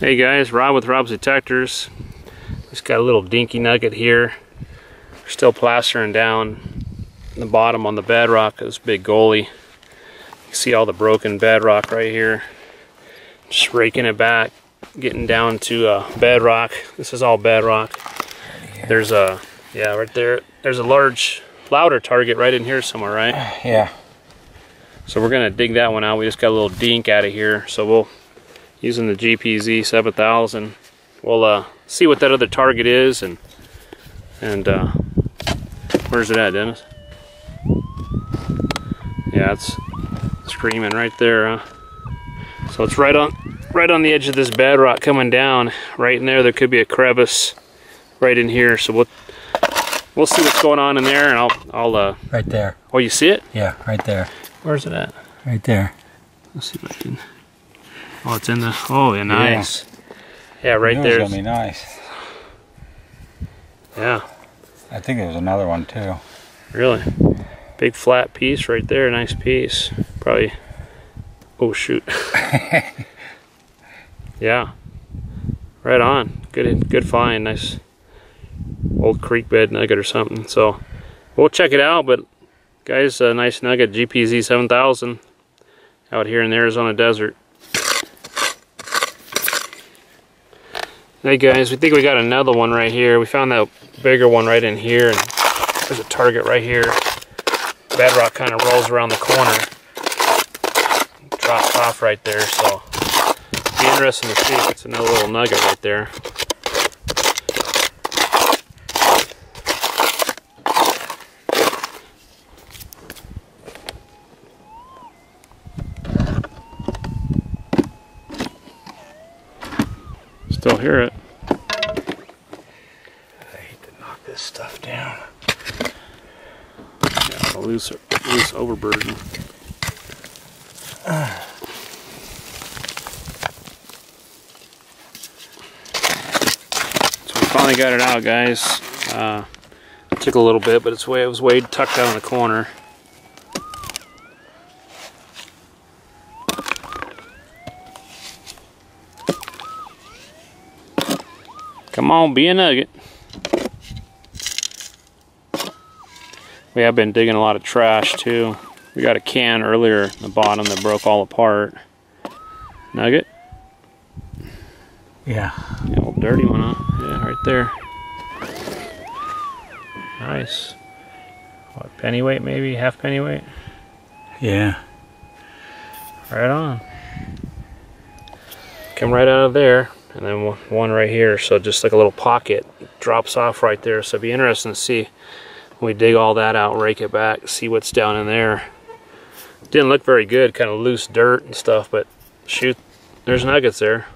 Hey guys, Rob with Rob's Detectors. Just got a little dinky nugget here. We're still placering down the bottom on the bedrock of this big goalie. You see all the broken bedrock right here. Just raking it back, getting down to uh, bedrock. This is all bedrock. There's a, yeah, right there. There's a large louder target right in here somewhere, right? Yeah. So we're gonna dig that one out. We just got a little dink out of here. So we'll using the GPZ 7000. We'll uh, see what that other target is and and uh, where's it at, Dennis? Yeah, it's screaming right there. Huh? So it's right on right on the edge of this bedrock coming down. Right in there, there could be a crevice right in here. So we'll we'll see what's going on in there, and I'll I'll uh. Right there. Oh, you see it? Yeah, right there. Where's it at? Right there. Let's see if I can. Oh, it's in the. Oh, yeah, nice. Yeah, right It there. gonna be nice. Yeah, I think there's another one too. really. Big flat piece right there. Nice piece. Probably. Oh shoot. yeah. Right on. Good. Good find. Nice. Old creek bed nugget or something. So we'll check it out. But guys, a nice nugget GPZ 7000 out here in the Arizona desert. Hey guys, we think we got another one right here. We found that bigger one right in here, and there's a target right here. Bedrock kind of rolls around the corner, drops off right there. So, be interesting to see if it's another little nugget right there. Still hear it. I hate to knock this stuff down. Yeah, loose, loose overburden. So we finally got it out, guys. Uh, took a little bit, but it's way it was way tucked down in the corner. Come on, be a nugget. We have been digging a lot of trash too. We got a can earlier in the bottom that broke all apart. Nugget? Yeah. Yeah, old dirty one, huh? Yeah, right there. Nice. What, penny weight maybe? Half penny weight? Yeah. Right on. Come right out of there. And then one- right here. So just like a little pocket. Drops off right there. So it'd be interesting to see we dig all that out, rake it back, see what's down in there. Didn't look very good, kind of loose dirt and stuff, but shoot, there's nuggets there.